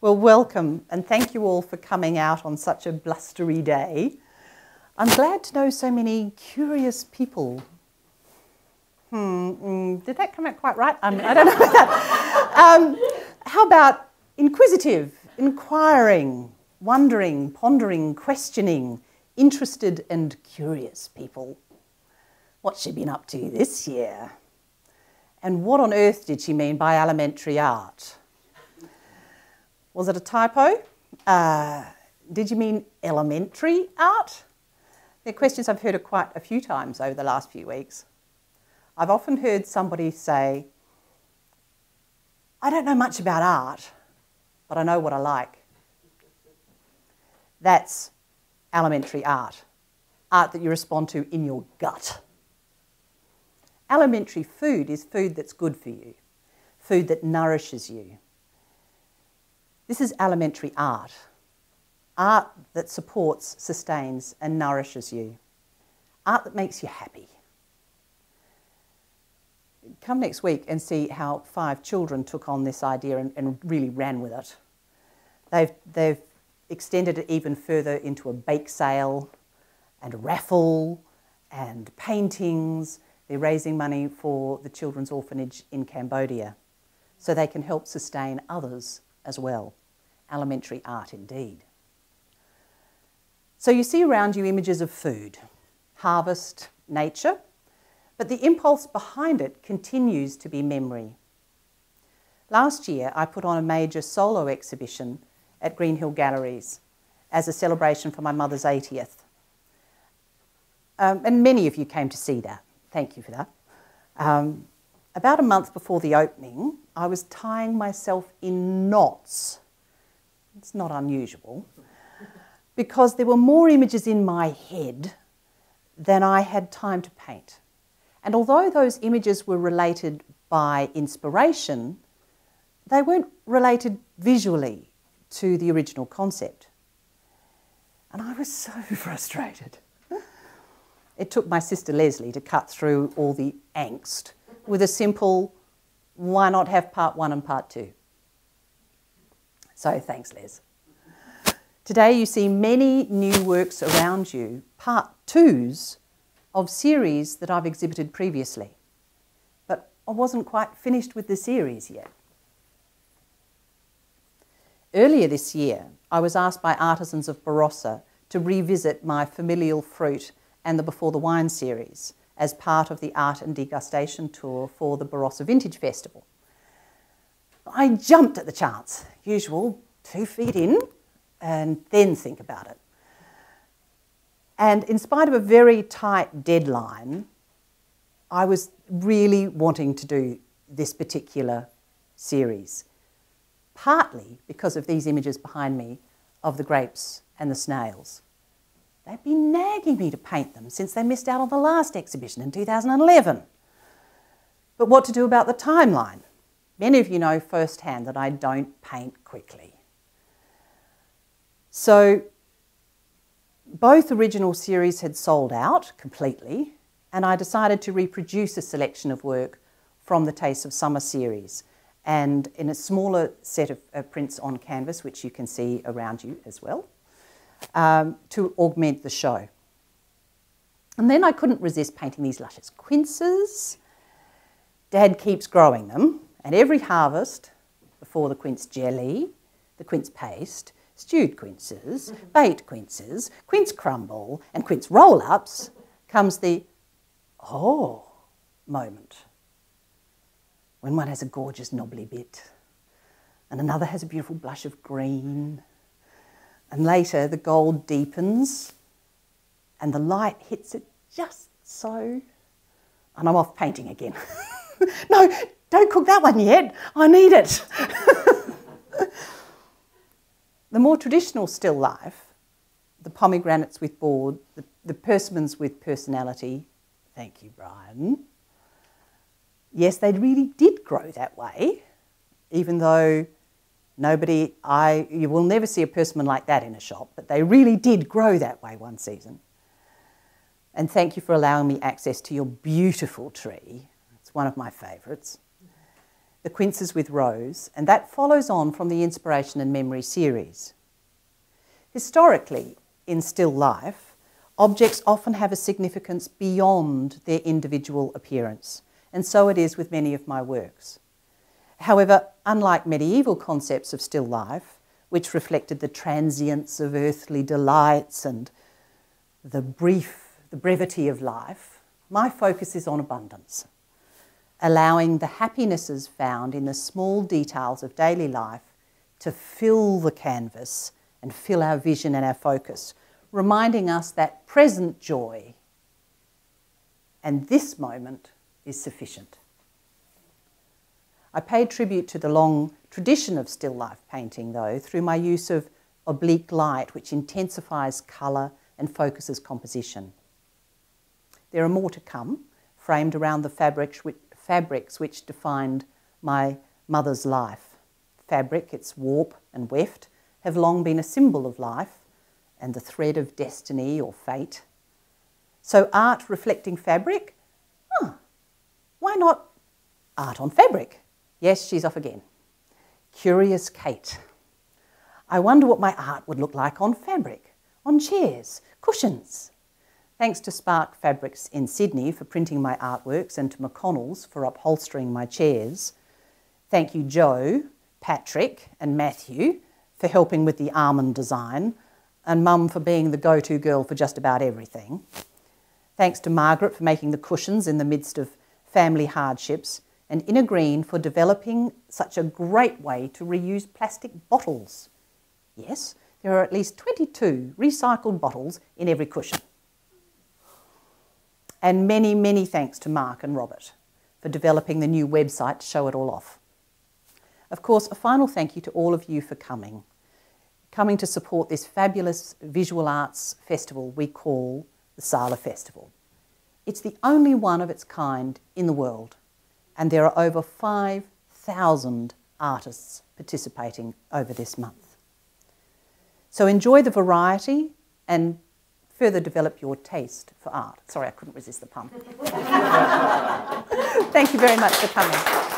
Well, welcome, and thank you all for coming out on such a blustery day. I'm glad to know so many curious people. Hmm, mm, did that come out quite right? Um, I don't know about that. Um, how about inquisitive, inquiring, wondering, pondering, questioning, interested and curious people? What's she been up to this year? And what on earth did she mean by elementary art? Was it a typo? Uh, did you mean elementary art? They're questions I've heard quite a few times over the last few weeks. I've often heard somebody say, I don't know much about art, but I know what I like. That's elementary art, art that you respond to in your gut. Elementary food is food that's good for you, food that nourishes you, this is elementary art, art that supports, sustains, and nourishes you, art that makes you happy. Come next week and see how five children took on this idea and, and really ran with it. They've, they've extended it even further into a bake sale and a raffle and paintings. They're raising money for the Children's Orphanage in Cambodia so they can help sustain others as well. Elementary art indeed. So you see around you images of food, harvest, nature, but the impulse behind it continues to be memory. Last year, I put on a major solo exhibition at Greenhill Galleries as a celebration for my mother's 80th. Um, and many of you came to see that. Thank you for that. Um, about a month before the opening, I was tying myself in knots. It's not unusual. Because there were more images in my head than I had time to paint. And although those images were related by inspiration, they weren't related visually to the original concept. And I was so frustrated. It took my sister Leslie to cut through all the angst with a simple, why not have part one and part two? So thanks, Les. Today you see many new works around you, part twos of series that I've exhibited previously. But I wasn't quite finished with the series yet. Earlier this year, I was asked by artisans of Barossa to revisit my familial fruit and the Before the Wine series as part of the art and degustation tour for the Barossa Vintage Festival. I jumped at the chance, usual two feet in, and then think about it. And in spite of a very tight deadline, I was really wanting to do this particular series, partly because of these images behind me of the grapes and the snails. They've been nagging me to paint them since they missed out on the last exhibition in 2011. But what to do about the timeline? Many of you know firsthand that I don't paint quickly. So both original series had sold out completely, and I decided to reproduce a selection of work from the Taste of Summer series and in a smaller set of, of prints on canvas, which you can see around you as well um, to augment the show. And then I couldn't resist painting these luscious quinces. Dad keeps growing them, and every harvest, before the quince jelly, the quince paste, stewed quinces, mm-hmm. baked quinces, quince crumble, and quince roll ups, comes the oh moment when one has a gorgeous knobbly bit, and another has a beautiful blush of green, and later the gold deepens and the light hits it just so. And I'm off painting again. no, don't cook that one yet. I need it. the more traditional still life, the pomegranates with board, the, the persimmons with personality, thank you, Brian. Yes, they really did grow that way, even though Nobody, I, you will never see a persimmon like that in a shop, but they really did grow that way one season. And thank you for allowing me access to your beautiful tree. It's one of my favourites. The Quinces with Rose, and that follows on from the Inspiration and Memory series. Historically, in still life, objects often have a significance beyond their individual appearance, and so it is with many of my works. However, unlike medieval concepts of still life, which reflected the transience of earthly delights and the brief, the brevity of life, my focus is on abundance, allowing the happinesses found in the small details of daily life to fill the canvas and fill our vision and our focus, reminding us that present joy and this moment is sufficient. I pay tribute to the long tradition of still life painting, though, through my use of oblique light, which intensifies colour and focuses composition. There are more to come, framed around the fabrics which, fabrics which defined my mother's life. Fabric, its warp and weft, have long been a symbol of life and the thread of destiny or fate. So, art reflecting fabric? Huh, why not art on fabric? Yes, she's off again. Curious Kate. I wonder what my art would look like on fabric, on chairs, cushions. Thanks to Spark Fabrics in Sydney for printing my artworks and to McConnell's for upholstering my chairs. Thank you, Joe, Patrick, and Matthew for helping with the almond design, and Mum for being the go to girl for just about everything. Thanks to Margaret for making the cushions in the midst of family hardships, and Inner Green for developing such a great way to reuse plastic bottles. Yes, there are at least 22 recycled bottles in every cushion. And many, many thanks to Mark and Robert for developing the new website to show it all off. Of course, a final thank you to all of you for coming, coming to support this fabulous visual arts festival we call the Sala Festival. It's the only one of its kind in the world, and there are over 5,000 artists participating over this month. So enjoy the variety and further develop your taste for art. Sorry, I couldn't resist the pun. Thank you very much for coming.